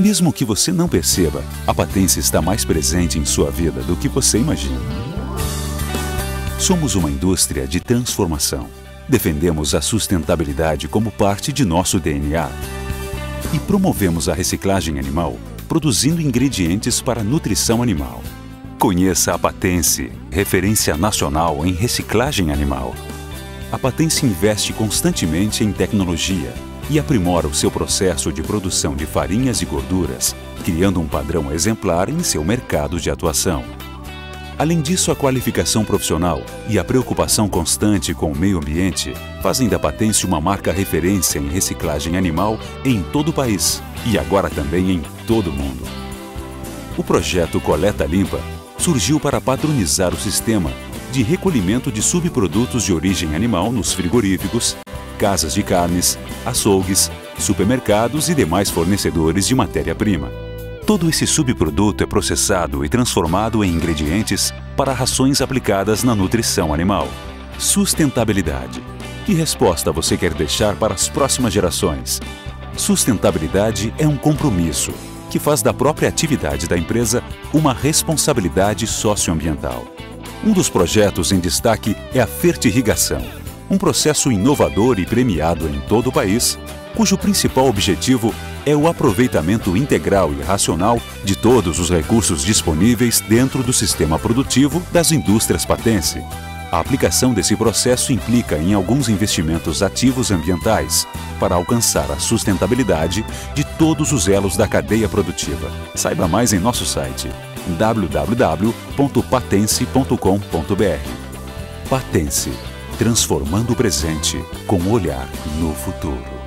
Mesmo que você não perceba, a Patência está mais presente em sua vida do que você imagina. Somos uma indústria de transformação. Defendemos a sustentabilidade como parte de nosso DNA. E promovemos a reciclagem animal, produzindo ingredientes para nutrição animal. Conheça a Patence, referência nacional em reciclagem animal. A Patence investe constantemente em tecnologia e aprimora o seu processo de produção de farinhas e gorduras, criando um padrão exemplar em seu mercado de atuação. Além disso, a qualificação profissional e a preocupação constante com o meio ambiente fazem da Patence uma marca referência em reciclagem animal em todo o país e agora também em todo o mundo. O projeto Coleta Limpa surgiu para padronizar o sistema de recolhimento de subprodutos de origem animal nos frigoríficos, casas de carnes, açougues, supermercados e demais fornecedores de matéria-prima. Todo esse subproduto é processado e transformado em ingredientes para rações aplicadas na nutrição animal. Sustentabilidade. Que resposta você quer deixar para as próximas gerações? Sustentabilidade é um compromisso que faz da própria atividade da empresa uma responsabilidade socioambiental. Um dos projetos em destaque é a fertirrigação um processo inovador e premiado em todo o país, cujo principal objetivo é o aproveitamento integral e racional de todos os recursos disponíveis dentro do sistema produtivo das indústrias patense. A aplicação desse processo implica em alguns investimentos ativos ambientais para alcançar a sustentabilidade de todos os elos da cadeia produtiva. Saiba mais em nosso site www.patense.com.br. Patense transformando o presente com um olhar no futuro.